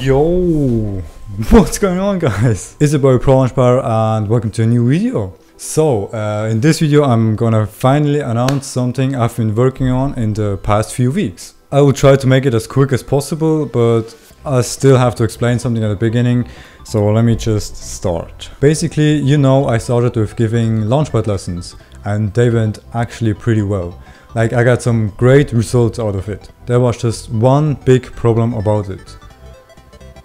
Yo, what's going on guys? It's your boy Pro Launchpadder and welcome to a new video. So, uh, in this video I'm gonna finally announce something I've been working on in the past few weeks. I will try to make it as quick as possible, but I still have to explain something at the beginning, so let me just start. Basically, you know I started with giving Launchpad lessons, and they went actually pretty well. Like I got some great results out of it. There was just one big problem about it.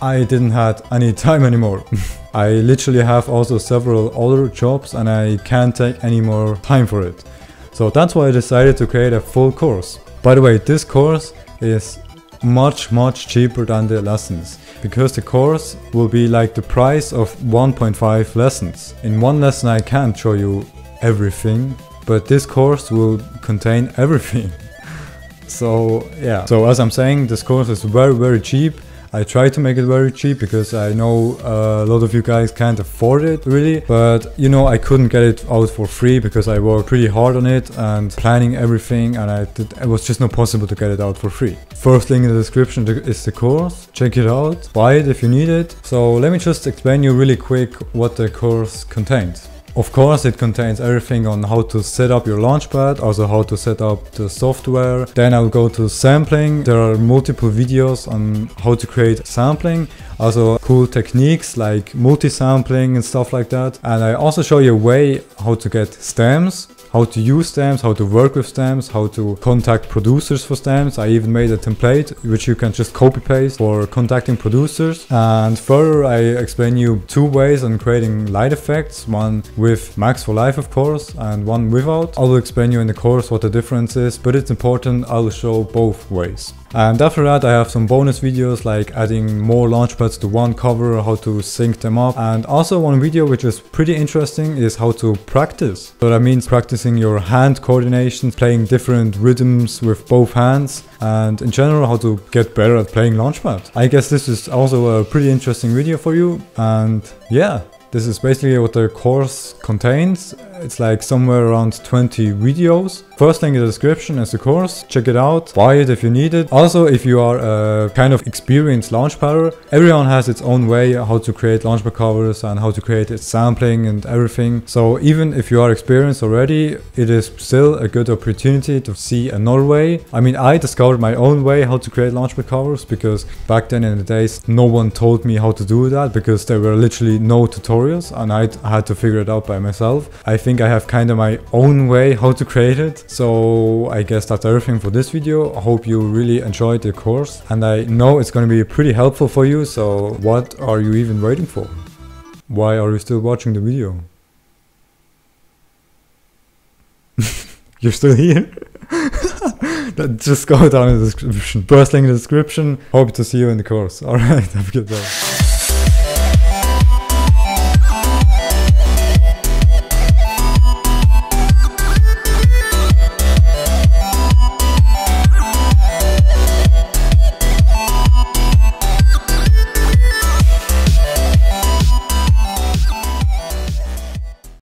I didn't have any time anymore. I literally have also several other jobs and I can't take any more time for it. So that's why I decided to create a full course. By the way, this course is much much cheaper than the lessons because the course will be like the price of 1.5 lessons. In one lesson I can't show you everything but this course will contain everything. so yeah, so as I'm saying, this course is very very cheap. I try to make it very cheap because I know uh, a lot of you guys can't afford it really, but you know I couldn't get it out for free because I worked pretty hard on it and planning everything and I did, it was just not possible to get it out for free. First link in the description is the course, check it out, buy it if you need it. So let me just explain you really quick what the course contains. Of course, it contains everything on how to set up your Launchpad, also how to set up the software. Then I'll go to sampling. There are multiple videos on how to create sampling. Also cool techniques like multi-sampling and stuff like that. And I also show you a way how to get stems how to use stems, how to work with stems, how to contact producers for stems. I even made a template which you can just copy paste for contacting producers. And further, I explain you two ways on creating light effects, one with Max for Live, of course, and one without. I will explain you in the course what the difference is, but it's important I will show both ways. And after that I have some bonus videos like adding more launchpads to one cover, how to sync them up. And also one video which is pretty interesting is how to practice. So that means practicing your hand coordination, playing different rhythms with both hands and in general how to get better at playing launchpad. I guess this is also a pretty interesting video for you and yeah, this is basically what the course contains. It's like somewhere around 20 videos. First link in the description is the course. Check it out. Buy it if you need it. Also, if you are a kind of experienced launchpadder, everyone has its own way how to create launchpad covers and how to create its sampling and everything. So even if you are experienced already, it is still a good opportunity to see another way. I mean, I discovered my own way how to create launchpad covers because back then in the days, no one told me how to do that because there were literally no tutorials and I had to figure it out by myself. I think I have kind of my own way how to create it. So I guess that's everything for this video. I hope you really enjoyed the course and I know it's going to be pretty helpful for you. So what are you even waiting for? Why are you still watching the video? You're still here? Just go down in the description. First link in the description. Hope to see you in the course. Alright, have a good day.